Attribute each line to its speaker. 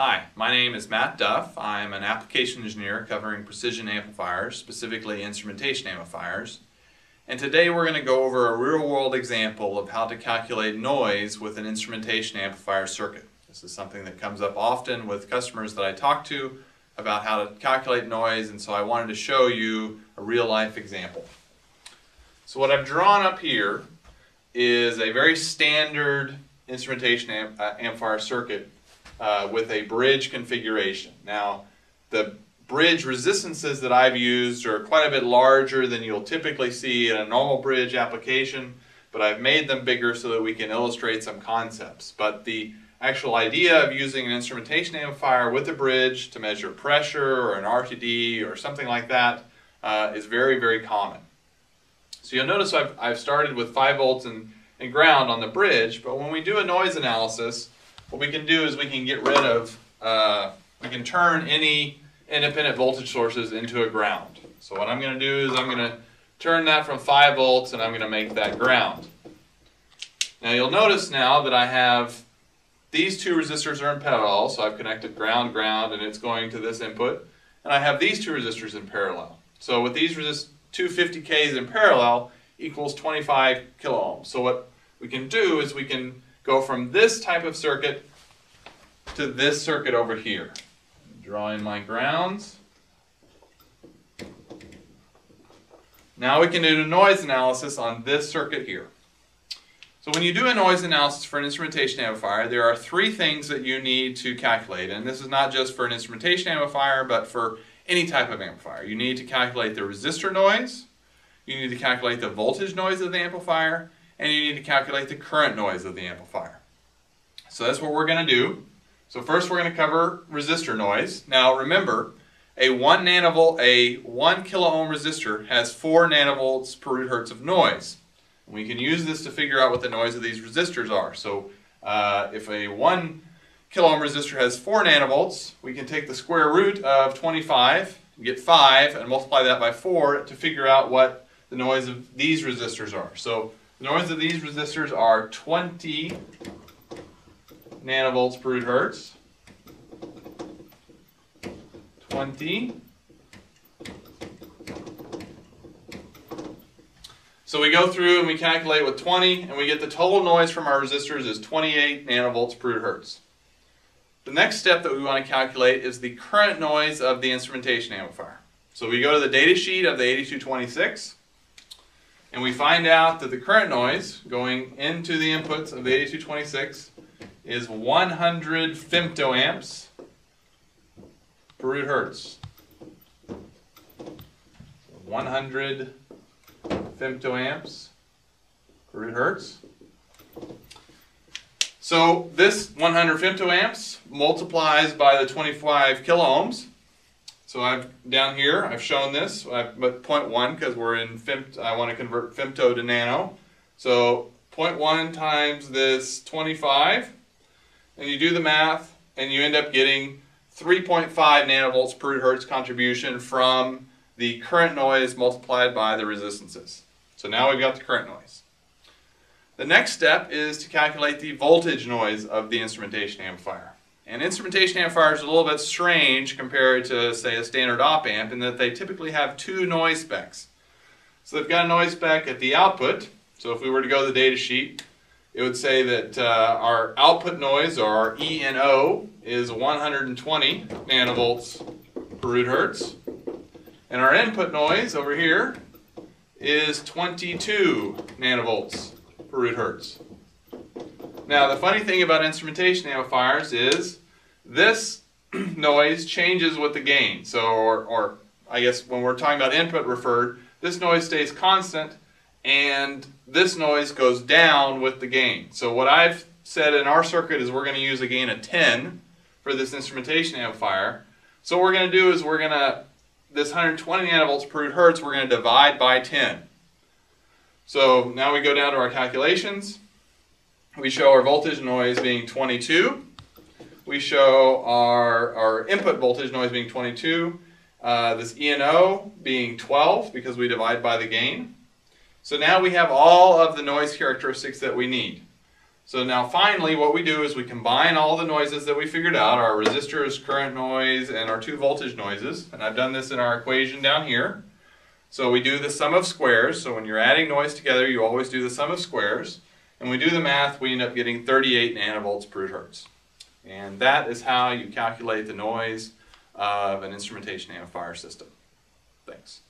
Speaker 1: Hi, my name is Matt Duff. I'm an application engineer covering precision amplifiers, specifically instrumentation amplifiers. And today we're going to go over a real-world example of how to calculate noise with an instrumentation amplifier circuit. This is something that comes up often with customers that I talk to about how to calculate noise, and so I wanted to show you a real-life example. So what I've drawn up here is a very standard instrumentation amp uh, amplifier circuit uh, with a bridge configuration. Now, the bridge resistances that I've used are quite a bit larger than you'll typically see in a normal bridge application, but I've made them bigger so that we can illustrate some concepts. But the actual idea of using an instrumentation amplifier with a bridge to measure pressure or an RTD or something like that uh, is very, very common. So you'll notice I've, I've started with 5 volts and, and ground on the bridge, but when we do a noise analysis, what we can do is we can get rid of, uh, we can turn any independent voltage sources into a ground. So what I'm going to do is I'm going to turn that from 5 volts and I'm going to make that ground. Now you'll notice now that I have these two resistors are in parallel, so I've connected ground, ground, and it's going to this input. And I have these two resistors in parallel. So with these resist 250Ks in parallel equals 25 kilo ohms. So what we can do is we can go from this type of circuit to this circuit over here. Drawing my grounds. Now we can do a noise analysis on this circuit here. So when you do a noise analysis for an instrumentation amplifier, there are three things that you need to calculate. And this is not just for an instrumentation amplifier, but for any type of amplifier. You need to calculate the resistor noise, you need to calculate the voltage noise of the amplifier, and you need to calculate the current noise of the amplifier. So that's what we're going to do. So first we're going to cover resistor noise. Now remember, a 1 nanovolt, a 1 kilo ohm resistor has 4 nanovolts per root hertz of noise. We can use this to figure out what the noise of these resistors are. So uh, if a 1 kilo ohm resistor has 4 nanovolts, we can take the square root of 25, get 5, and multiply that by 4 to figure out what the noise of these resistors are. So noise of these resistors are 20 nanovolts per hertz. 20. So we go through and we calculate with 20 and we get the total noise from our resistors is 28 nanovolts per hertz. The next step that we want to calculate is the current noise of the instrumentation amplifier. So we go to the data sheet of the 8226 and we find out that the current noise going into the inputs of the 8226 is 100 femtoamps per root hertz. 100 femtoamps per root hertz. So this 100 femtoamps multiplies by the 25 kilo ohms. So I've down here, I've shown this, I've put 0.1 because we're in femt, I want to convert femto to nano. So 0.1 times this 25, and you do the math, and you end up getting 3.5 nanovolts per hertz contribution from the current noise multiplied by the resistances. So now we've got the current noise. The next step is to calculate the voltage noise of the instrumentation amplifier. And instrumentation amplifiers are a little bit strange compared to, say, a standard op amp in that they typically have two noise specs. So they've got a noise spec at the output. So if we were to go to the data sheet, it would say that uh, our output noise, or our ENO, is 120 nanovolts per root hertz. And our input noise over here is 22 nanovolts per root hertz. Now, the funny thing about instrumentation amplifiers is this noise changes with the gain. So, or, or I guess when we're talking about input referred, this noise stays constant and this noise goes down with the gain. So what I've said in our circuit is we're going to use a gain of 10 for this instrumentation amplifier. So what we're going to do is we're going to, this 120 nanovolts per hertz, we're going to divide by 10. So now we go down to our calculations we show our voltage noise being 22. We show our, our input voltage noise being 22. Uh, this ENO being 12 because we divide by the gain. So now we have all of the noise characteristics that we need. So now finally what we do is we combine all the noises that we figured out, our resistors, current noise, and our two voltage noises. And I've done this in our equation down here. So we do the sum of squares. So when you're adding noise together, you always do the sum of squares. And we do the math, we end up getting 38 nanovolts per hertz. And that is how you calculate the noise of an instrumentation amplifier system. Thanks.